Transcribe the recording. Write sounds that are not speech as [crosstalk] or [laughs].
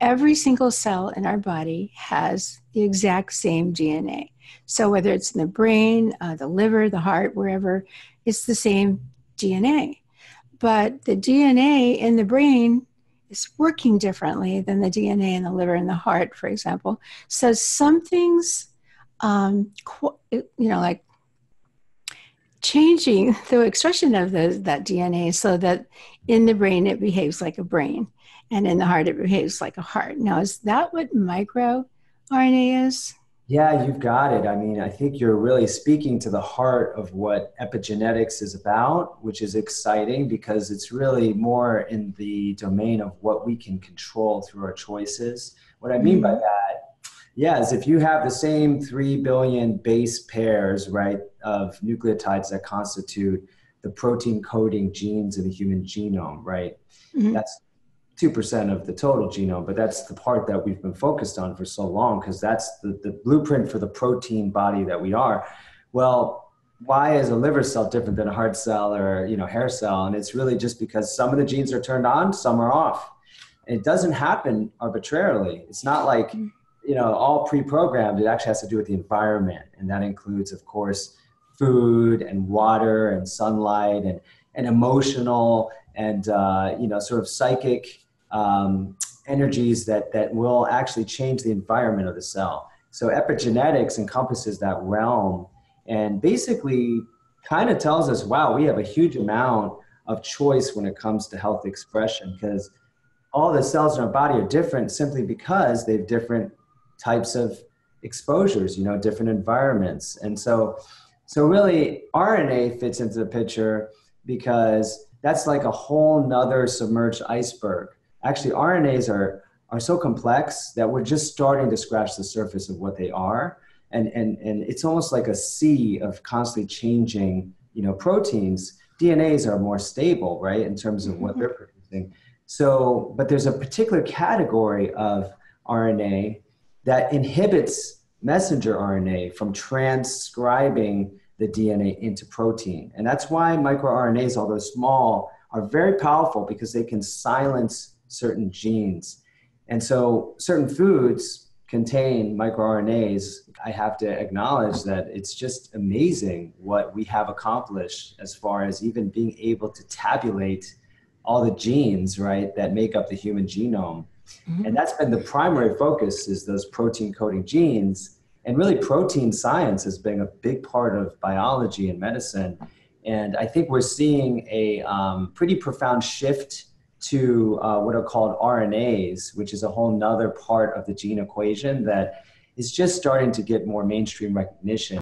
every single cell in our body has the exact same DNA. So whether it's in the brain, uh, the liver, the heart, wherever, it's the same DNA. But the DNA in the brain is working differently than the DNA in the liver and the heart, for example. So something's, um, you know, like changing [laughs] the expression of the, that DNA so that in the brain it behaves like a brain and in the heart it behaves like a heart. Now, is that what microRNA is? Yeah, you've got it. I mean, I think you're really speaking to the heart of what epigenetics is about, which is exciting because it's really more in the domain of what we can control through our choices. What I mean by mm-hmm. that, yeah, is if you have the same 3 billion base pairs, right, of nucleotides that constitute the protein coding genes in the human genome, right? Mm-hmm. That's 2% of the total genome, but that's the part that we've been focused on for so long because that's the, the blueprint for the protein body that we are. Well, why is a liver cell different than a heart cell or you know hair cell? And it's really just because some of the genes are turned on, some are off. And it doesn't happen arbitrarily. It's not like you know all pre-programmed. It actually has to do with the environment, and that includes, of course, food and water and sunlight and and emotional and uh, you know sort of psychic um, energies that, that will actually change the environment of the cell. So epigenetics encompasses that realm and basically kind of tells us, wow, we have a huge amount of choice when it comes to health expression because all the cells in our body are different simply because they have different types of exposures, you know, different environments. And so, so really RNA fits into the picture because that's like a whole nother submerged iceberg actually RNAs are are so complex that we're just starting to scratch the surface of what they are. And, and, and it's almost like a sea of constantly changing, you know, proteins. DNAs are more stable, right, in terms of what mm-hmm. they're producing. So, but there's a particular category of RNA that inhibits messenger RNA from transcribing the DNA into protein. And that's why microRNAs, although small, are very powerful because they can silence certain genes. And so certain foods contain microRNAs. I have to acknowledge that it's just amazing what we have accomplished as far as even being able to tabulate all the genes, right, that make up the human genome. Mm-hmm. And that's been the primary focus is those protein coding genes. And really protein science has been a big part of biology and medicine. And I think we're seeing a um, pretty profound shift to uh, what are called RNAs, which is a whole nother part of the gene equation that is just starting to get more mainstream recognition.